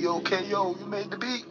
yo, KO, you made the beat.